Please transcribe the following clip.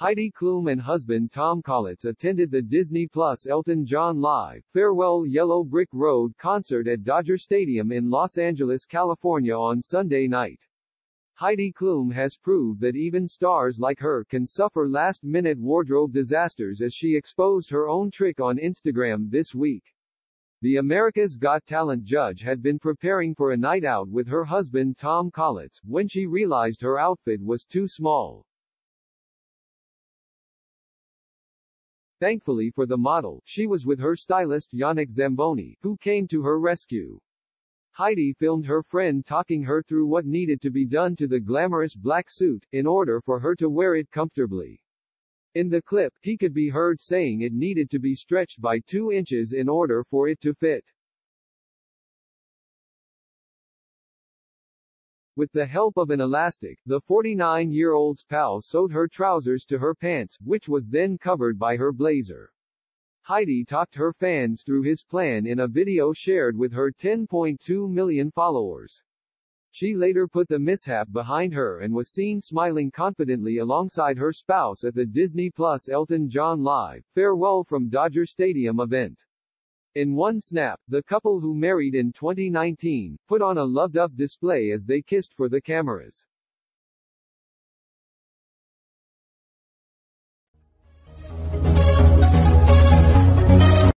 Heidi Klum and husband Tom Kaulitz attended the Disney Plus Elton John Live, Farewell Yellow Brick Road concert at Dodger Stadium in Los Angeles, California on Sunday night. Heidi Klum has proved that even stars like her can suffer last-minute wardrobe disasters as she exposed her own trick on Instagram this week. The America's Got Talent judge had been preparing for a night out with her husband Tom Kaulitz, when she realized her outfit was too small. Thankfully for the model, she was with her stylist Yannick Zamboni, who came to her rescue. Heidi filmed her friend talking her through what needed to be done to the glamorous black suit, in order for her to wear it comfortably. In the clip, he could be heard saying it needed to be stretched by 2 inches in order for it to fit. With the help of an elastic, the 49-year-old's pal sewed her trousers to her pants, which was then covered by her blazer. Heidi talked her fans through his plan in a video shared with her 10.2 million followers. She later put the mishap behind her and was seen smiling confidently alongside her spouse at the Disney Plus Elton John Live, Farewell from Dodger Stadium event. In one snap, the couple who married in 2019, put on a loved-up display as they kissed for the cameras.